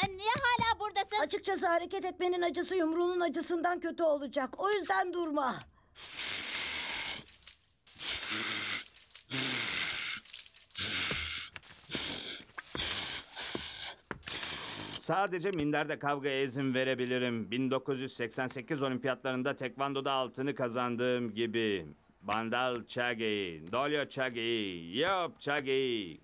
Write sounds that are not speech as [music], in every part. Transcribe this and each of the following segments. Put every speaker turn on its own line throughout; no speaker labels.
Sen niye hala buradasın?
Açıkçası hareket etmenin acısı yumruğunun acısından kötü olacak. O yüzden durma.
Sadece minderde kavgaya izin verebilirim. 1988 olimpiyatlarında tekvandoda altını kazandığım gibi. Bandal Chagi, Dolyo Chagi, Yop Chagi,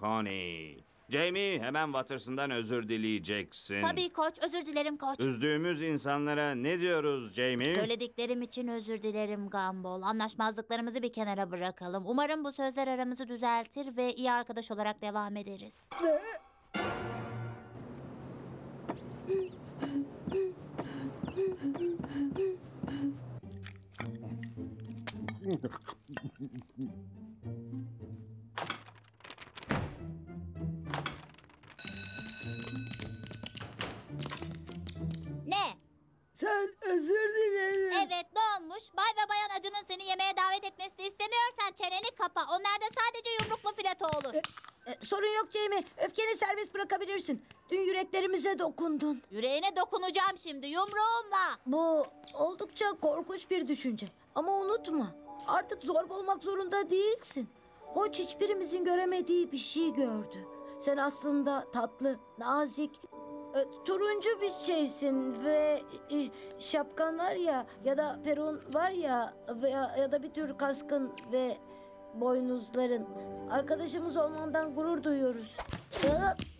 Connie. Jamie hemen Watters'ından özür dileyeceksin.
Tabii koç, özür dilerim koç.
Üzdüğümüz insanlara ne diyoruz Jamie?
Söylediklerim için özür dilerim Gumball. Anlaşmazlıklarımızı bir kenara bırakalım. Umarım bu sözler aramızı düzeltir ve iyi arkadaş olarak devam ederiz. [laughs] çeneni kapa. Onlar da sadece yumruklu fileto olur.
E, sorun yok Jamie. Öfkeni serbest bırakabilirsin. Dün yüreklerimize dokundun.
Yüreğine dokunacağım şimdi yumruğumla.
Bu oldukça korkunç bir düşünce. Ama unutma. Artık zorba olmak zorunda değilsin. Koç hiçbirimizin göremediği bir şey gördü. Sen aslında tatlı, nazik, e, turuncu bir şeysin ve e, şapkan var ya ya da perun var ya veya ya da bir tür kaskın ve boynuzların. Arkadaşımız olmandan gurur duyuyoruz.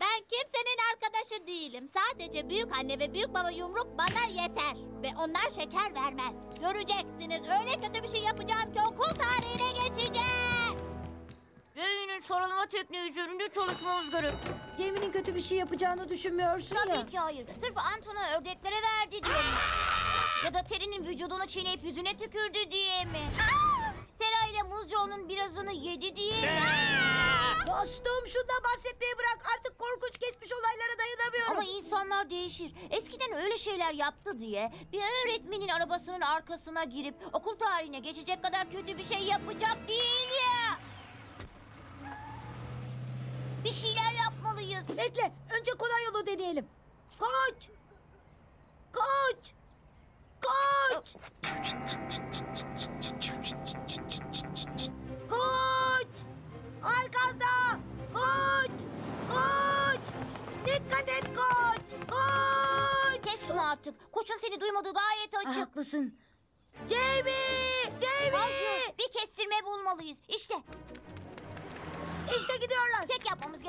Ben kimsenin arkadaşı değilim. Sadece büyük anne ve büyük baba yumruk bana yeter. Ve onlar şeker vermez. Göreceksiniz öyle kötü bir şey yapacağım ki okul tarihine geçeceğim.
Rey'nin sarılma tekniği üzerinde çalışmamız gerek.
Jamie'nin kötü bir şey yapacağını düşünmüyorsun ya.
Tabii ki hayır. Sırf Anton'a ördeklere verdi diye mi? Ya da Terry'nin vücudunu çiğneyip yüzüne tükürdü diye mi? Sera ile Muzca onun birazını yedi diye mi?
Dostum şundan bahsetmeyi bırak. Artık korkunç geçmiş olaylara dayanamıyorum.
Ama insanlar değişir. Eskiden öyle şeyler yaptı diye bir öğretmenin arabasının arkasına girip okul tarihine geçecek kadar kötü bir şey yapacak değil ya. Bir şeyler yapmalıyız.
Bekle. Önce kolay yolu deneyelim. Koç. Koç. Koç. Koç. Arkanda. Koç. Koç. Dikkat et koç. Koç.
Kes şunu artık. Koçun seni duymadığı gayet
Ah,
açık.
haklısın. Jamie. Jamie.
Hayır, bir kestirme bulmalıyız. İşte
İşte gidiyorlar.
tek yapmamız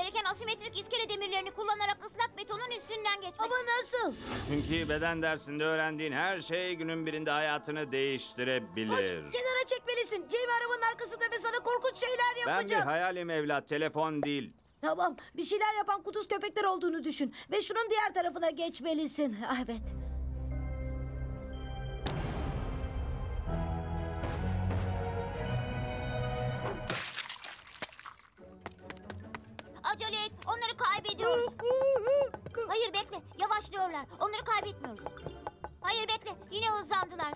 asimetrik iskele demirlerini kullanarak ıslak betonun üstünden geçmek.
Ama nasıl?
Çünkü beden dersinde öğrendiğin her şey günün birinde hayatını
Koç
değiştirebilir.
kenara çekmelisin. Jamie arabanın arkasında ve sana korkunç şeyler
Ben bir
yapacak.
hayalim evlat, telefon değil.
Tamam bir şeyler yapan kuduz köpekler olduğunu düşün. Ve şunun diğer tarafına geçmelisin. Ah, Evet.
Onları kaybediyoruz. Hayır bekle, yavaşlıyorlar. Onları kaybetmiyoruz. Hayır bekle, yine hızlandılar.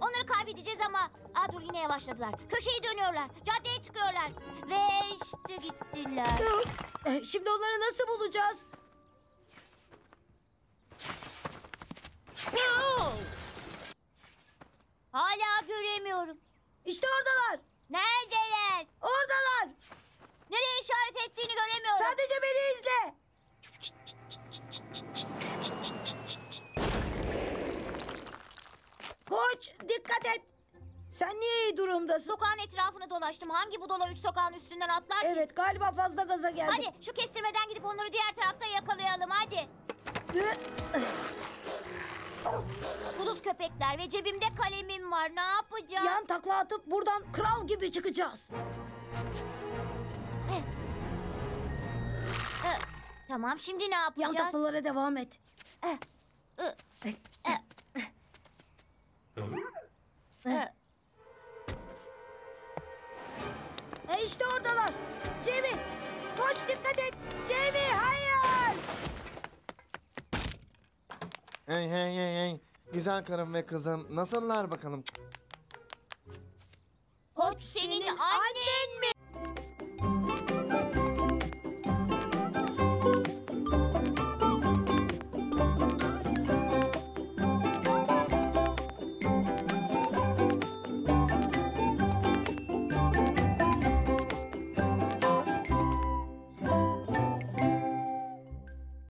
Onları kaybedeceğiz ama... Aa dur yine yavaşladılar. Köşeyi dönüyorlar, caddeye çıkıyorlar. Ve işte gittiler.
Eh, Şimdi onları nasıl bulacağız?
Hala göremiyorum.
İşte oradalar.
Neredeler?
Oradalar.
Nereye işaret ettiğini göremiyorum.
Sadece beni izle. Koç dikkat et. Sen niye iyi durumdasın?
Sokağın etrafını dolaştım. Hangi budala üç sokağın üstünden atlar ki?
Evet galiba fazla gaza geldik.
Hadi şu kestirmeden gidip onları diğer tarafta yakalayalım hadi. Kuluz köpekler ve cebimde kalemim var. Ne yapacağız?
Yan takla atıp buradan kral gibi çıkacağız.
Tamam şimdi ne
Yan
yapacağız?
taklalara devam et.
Ee,
E işte oradalar. Jamie, koç dikkat et. Jamie, hayır.
Hey hey hey hey. Güzel karım ve kızım nasıllar bakalım?
Koç senin annen